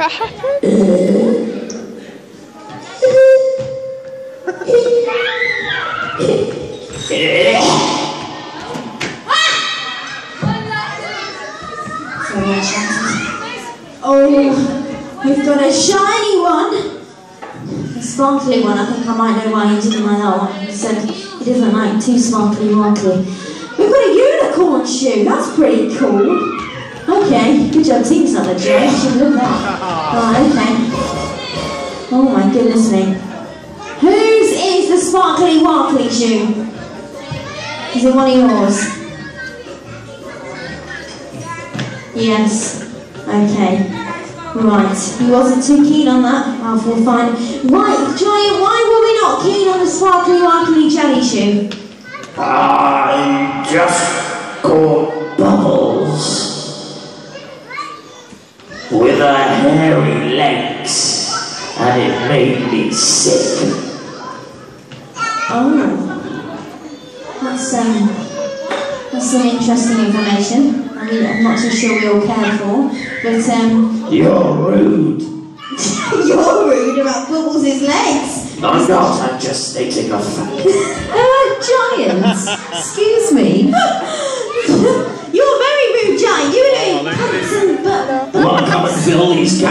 Oh, we've got a shiny one. A sparkly one. I think I might know why he didn't like that one. He said he doesn't like too sparkly sparkly. We've got a unicorn shoe. That's pretty cool. Okay, good job. Team Summit, Joe. Should love that. Oh, okay. Oh my goodness me. Whose is the sparkly warkly shoe? Is it one of yours? Yes. Okay. Right. He wasn't too keen on that. I'll feel fine. Right, Giant, why were we not keen on the sparkly warkly jelly shoe? I just caught bubbles with a hairy legs and it made me sick. Oh. That's um that's some interesting information. I mean, I'm not so sure we all care for, but um, You're rude. you're rude about Bubbles' legs. I'm not, I'm just stating a fact. They're giants. Excuse me.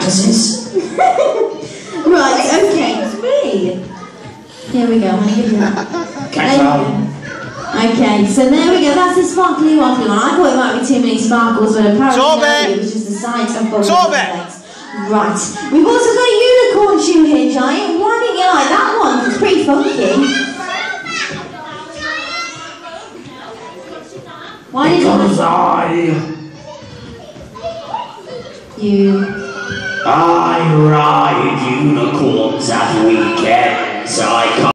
fill these cactuses? right. Okay, it's me. Here we go. I'm gonna give you that. Catch There you on. go. Okay, so there we go. That's the sparkly waffly one. I thought it might be too many sparkles, but apparently Sorbet. it was just the sides of Bubbles' Sorbet. legs. Right. We've also got a unicorn shoe here, Giant. Why didn't you like that one? It's pretty funky. Why did you Because I, you? I ride unicorns at weekends. I